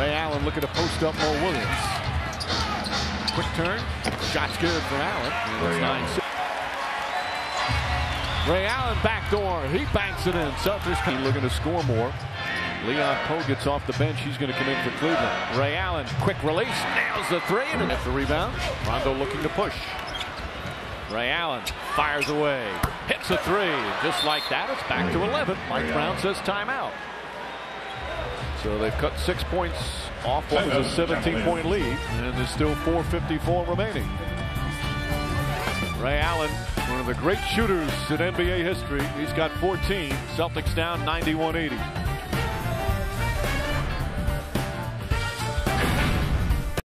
Ray Allen looking to post up Mo Williams. Quick turn. Shot's good for Allen. Ray Allen. Ray Allen backdoor. He banks it in. Celtics keep looking to score more. Leon Powe gets off the bench. He's going to come in for Cleveland. Ray Allen, quick release, nails the three, and at the rebound. Rondo looking to push. Ray Allen fires away, hits a three. Just like that, it's back to 11. Mike Brown says timeout. So they've cut six points off what was a 17 point lead, and there's still 4.54 remaining. Ray Allen, one of the great shooters in NBA history. He's got 14. Celtics down 91 80.